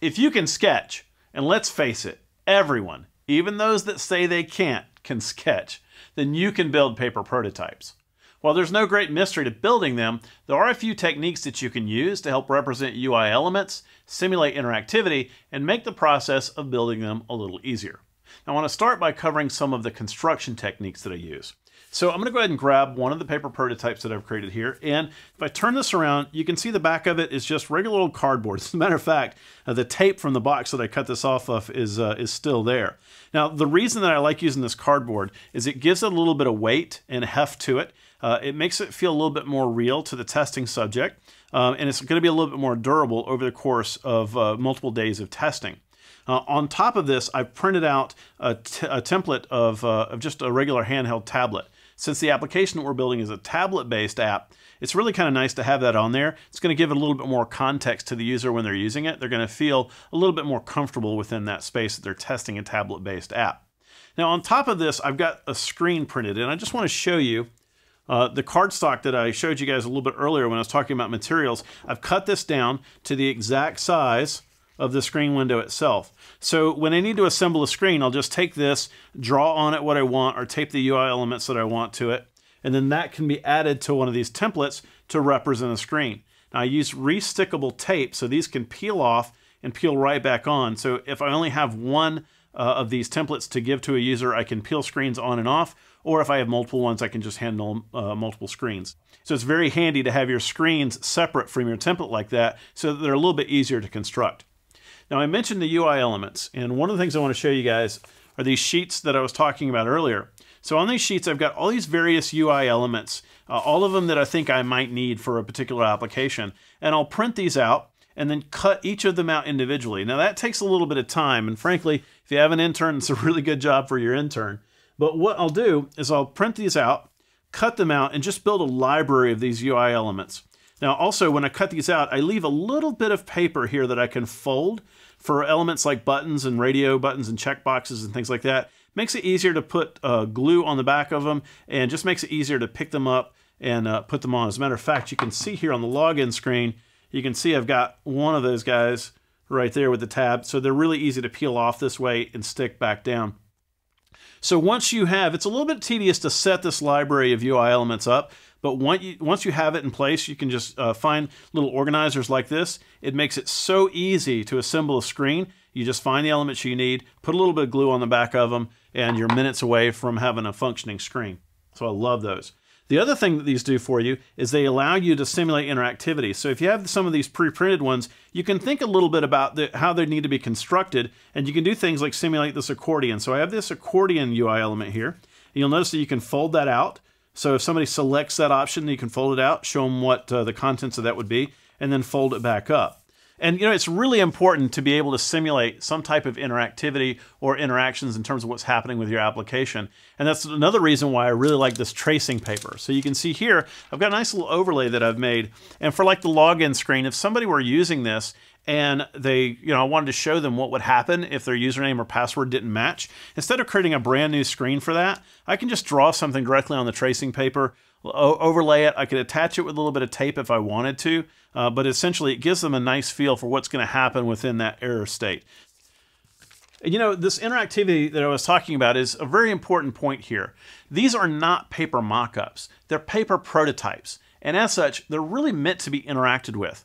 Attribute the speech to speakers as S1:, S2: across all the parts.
S1: If you can sketch, and let's face it, everyone, even those that say they can't, can sketch, then you can build paper prototypes. While there's no great mystery to building them, there are a few techniques that you can use to help represent UI elements, simulate interactivity, and make the process of building them a little easier. I want to start by covering some of the construction techniques that I use. So I'm going to go ahead and grab one of the paper prototypes that I've created here. And if I turn this around, you can see the back of it is just regular old cardboard. As a matter of fact, uh, the tape from the box that I cut this off of is, uh, is still there. Now, the reason that I like using this cardboard is it gives it a little bit of weight and heft to it. Uh, it makes it feel a little bit more real to the testing subject. Um, and it's going to be a little bit more durable over the course of uh, multiple days of testing. Uh, on top of this, I've printed out a, template of, uh, of just a regular handheld tablet. Since the application that we're building is a tablet-based app, it's really kind of nice to have that on there. It's going to give it a little bit more context to the user when they're using it. They're going to feel a little bit more comfortable within that space that they're testing a tablet-based app. Now on top of this, I've got a screen printed, and I just want to show you uh, the cardstock that I showed you guys a little bit earlier when I was talking about materials. I've cut this down to the exact size of the screen window itself. So when I need to assemble a screen, I'll just take this, draw on it what I want, or tape the UI elements that I want to it, and then that can be added to one of these templates to represent a screen. Now I use restickable tape, so these can peel off and peel right back on. So if I only have one uh, of these templates to give to a user, I can peel screens on and off, or if I have multiple ones, I can just handle uh, multiple screens. So it's very handy to have your screens separate from your template like that so that they're a little bit easier to construct. Now I mentioned the UI elements, and one of the things I want to show you guys are these sheets that I was talking about earlier. So on these sheets, I've got all these various UI elements, uh, all of them that I think I might need for a particular application. And I'll print these out and then cut each of them out individually. Now that takes a little bit of time, and frankly, if you have an intern, it's a really good job for your intern. But what I'll do is I'll print these out, cut them out, and just build a library of these UI elements. Now also, when I cut these out, I leave a little bit of paper here that I can fold for elements like buttons and radio buttons and checkboxes and things like that. Makes it easier to put uh, glue on the back of them and just makes it easier to pick them up and uh, put them on. As a matter of fact, you can see here on the login screen, you can see I've got one of those guys right there with the tab. So they're really easy to peel off this way and stick back down. So once you have, it's a little bit tedious to set this library of UI elements up, but once you, once you have it in place, you can just uh, find little organizers like this. It makes it so easy to assemble a screen. You just find the elements you need, put a little bit of glue on the back of them, and you're minutes away from having a functioning screen. So I love those. The other thing that these do for you is they allow you to simulate interactivity. So if you have some of these pre-printed ones, you can think a little bit about the, how they need to be constructed, and you can do things like simulate this accordion. So I have this accordion UI element here. And You'll notice that you can fold that out. So if somebody selects that option, you can fold it out, show them what uh, the contents of that would be, and then fold it back up. And you know, it's really important to be able to simulate some type of interactivity or interactions in terms of what's happening with your application. And that's another reason why I really like this tracing paper. So you can see here, I've got a nice little overlay that I've made. And for like the login screen, if somebody were using this and they, you know, I wanted to show them what would happen if their username or password didn't match. Instead of creating a brand new screen for that, I can just draw something directly on the tracing paper, overlay it. I could attach it with a little bit of tape if I wanted to, uh, but essentially it gives them a nice feel for what's going to happen within that error state. And you know, this interactivity that I was talking about is a very important point here. These are not paper mock-ups. They're paper prototypes. And as such, they're really meant to be interacted with.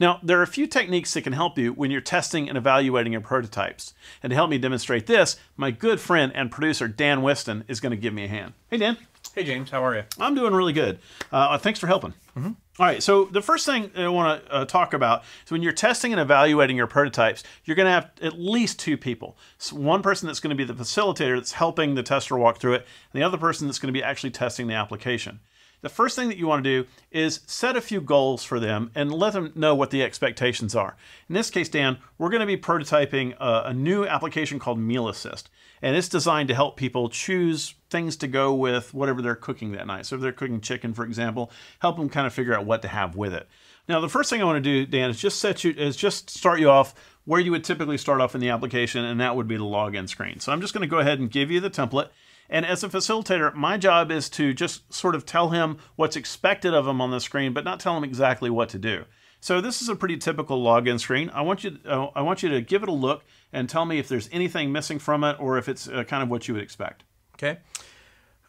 S1: Now, there are a few techniques that can help you when you're testing and evaluating your prototypes. And to help me demonstrate this, my good friend and producer Dan Weston is going to give me a hand. Hey, Dan.
S2: Hey, James. How are you?
S1: I'm doing really good. Uh, thanks for helping. Mm -hmm. All right, so the first thing I want to uh, talk about is when you're testing and evaluating your prototypes, you're going to have at least two people. So one person that's going to be the facilitator that's helping the tester walk through it, and the other person that's going to be actually testing the application the first thing that you want to do is set a few goals for them and let them know what the expectations are. In this case, Dan, we're going to be prototyping a, a new application called Meal Assist. And it's designed to help people choose things to go with whatever they're cooking that night. So if they're cooking chicken, for example, help them kind of figure out what to have with it. Now, the first thing I want to do, Dan, is just set you is just start you off where you would typically start off in the application, and that would be the login screen. So I'm just going to go ahead and give you the template. And as a facilitator, my job is to just sort of tell him what's expected of him on the screen, but not tell him exactly what to do. So this is a pretty typical login screen. I want you, uh, I want you to give it a look and tell me if there's anything missing from it or if it's uh, kind of what you would expect.
S2: Okay.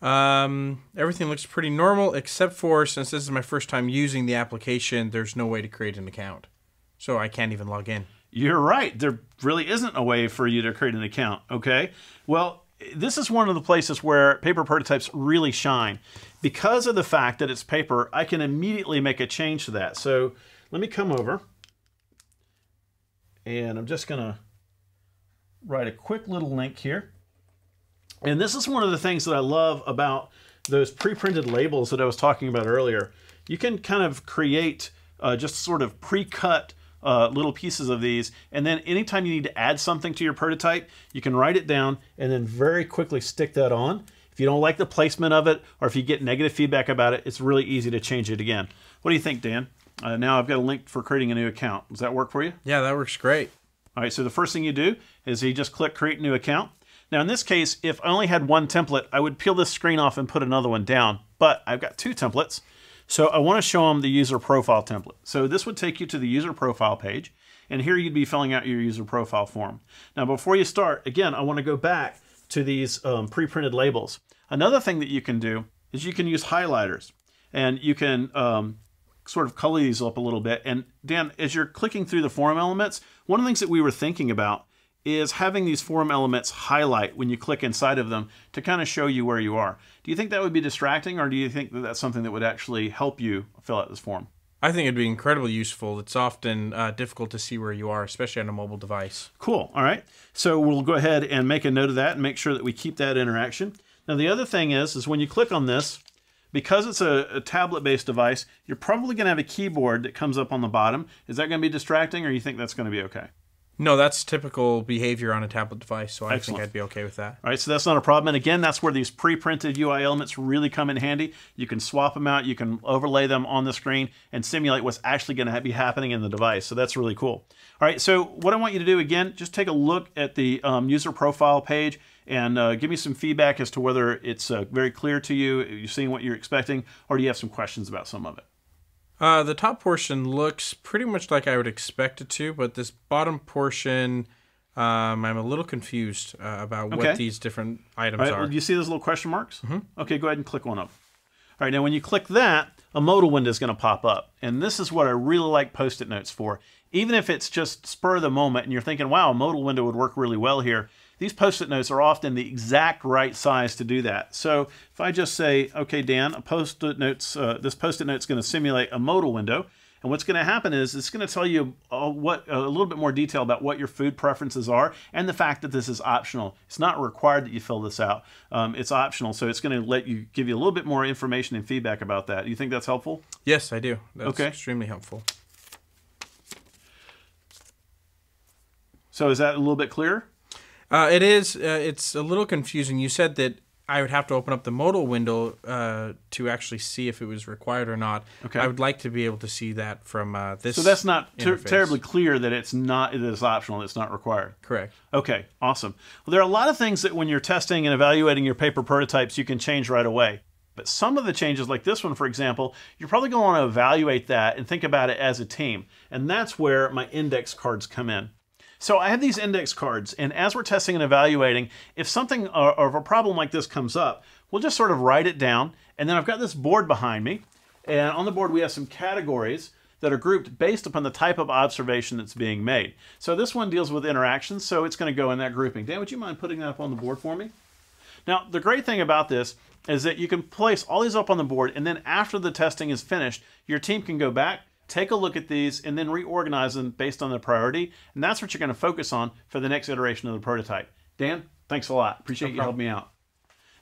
S2: Um, everything looks pretty normal except for since this is my first time using the application, there's no way to create an account. So I can't even log in.
S1: You're right. There really isn't a way for you to create an account. Okay. Well, this is one of the places where paper prototypes really shine. Because of the fact that it's paper, I can immediately make a change to that. So let me come over and I'm just going to write a quick little link here. And this is one of the things that I love about those pre-printed labels that I was talking about earlier. You can kind of create uh, just sort of pre-cut uh, little pieces of these. And then anytime you need to add something to your prototype, you can write it down and then very quickly stick that on. If you don't like the placement of it, or if you get negative feedback about it, it's really easy to change it again. What do you think, Dan? Uh, now I've got a link for creating a new account. Does that work for you?
S2: Yeah, that works great.
S1: All right, so the first thing you do is you just click Create New Account. Now in this case, if I only had one template, I would peel this screen off and put another one down. But I've got two templates, so I want to show them the user profile template. So this would take you to the user profile page, and here you'd be filling out your user profile form. Now before you start, again, I want to go back to these um, pre-printed labels. Another thing that you can do is you can use highlighters, and you can um, sort of color these up a little bit. And Dan, as you're clicking through the form elements, one of the things that we were thinking about is having these form elements highlight when you click inside of them to kind of show you where you are. Do you think that would be distracting or do you think that that's something that would actually help you fill out this form?
S2: I think it'd be incredibly useful. It's often uh, difficult to see where you are, especially on a mobile device.
S1: Cool. All right. So we'll go ahead and make a note of that and make sure that we keep that interaction. Now the other thing is, is when you click on this, because it's a, a tablet-based device, you're probably going to have a keyboard that comes up on the bottom. Is that going to be distracting or you think that's going to be okay?
S2: No, that's typical behavior on a tablet device, so I
S1: Excellent.
S2: think I'd be okay with that.
S1: All right, so that's not a problem. And again, that's where these pre-printed UI elements really come in handy. You can swap them out, you can overlay them on the screen and simulate what's actually going to be happening in the device. So that's really cool. All right, so what I want you to do again, just take a look at the um, user profile page and uh, give me some feedback as to whether it's uh, very clear to you, you're seeing what you're expecting, or do you have some questions about some of it?
S2: Uh, the top portion looks pretty much like I would expect it to, but this bottom portion, um, I'm a little confused uh, about
S1: Okay.
S2: what these different items
S1: right,
S2: are.
S1: do you see those little question marks? Mm-hmm. Okay, go ahead and click one of them. All right, now when you click that, a modal window is going to pop up. And this is what I really like post-it notes for. Even if it's just spur of the moment and you're thinking, wow, a modal window would work really well here, these post-it notes are often the exact right size to do that. So if I just say, okay, Dan, a post-it notes, uh, this post-it note is going to simulate a modal window. And what's going to happen is it's going to tell you uh, what a little bit more detail about what your food preferences are and the fact that this is optional. It's not required that you fill this out. Um, it's optional, so it's going to let you give you a little bit more information and feedback about that. Do you think that's helpful?
S2: yes, I do. That's
S1: Okay.
S2: extremely helpful.
S1: So is that a little bit clearer?
S2: Uh, it is. Uh, it's a little confusing. You said that I would have to open up the modal window uh, to actually see if it was required or not.
S1: Okay.
S2: I would like to be able to see that from uh, this.
S1: So that's not ter- terribly clear that it's not it is optional. It's not required.
S2: correct.
S1: Okay, awesome. Well, there are a lot of things that when you're testing and evaluating your paper prototypes, you can change right away. But some of the changes, like this one, for example, you're probably going to want to evaluate that and think about it as a team. And that's where my index cards come in. So I have these index cards, and as we're testing and evaluating, if something uh, or, or a problem like this comes up, we'll just sort of write it down. And then I've got this board behind me, and on the board we have some categories that are grouped based upon the type of observation that's being made. So this one deals with interactions, so it's going to go in that grouping. Dan, would you mind putting that up on the board for me? Now, the great thing about this is that you can place all these up on the board, and then after the testing is finished, your team can go back, take a look at these, and then reorganize them based on their priority. And that's what you're going to focus on for the next iteration of the prototype. Dan, thanks a lot. Appreciate you helping me out.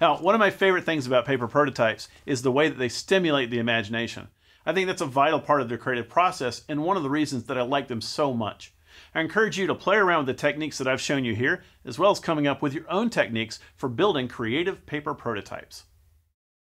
S1: Now, one of my favorite things about paper prototypes is the way that they stimulate the imagination. I think that's a vital part of their creative process and one of the reasons that I like them so much. I encourage you to play around with the techniques that I've shown you here, as well as coming up with your own techniques for building creative paper prototypes.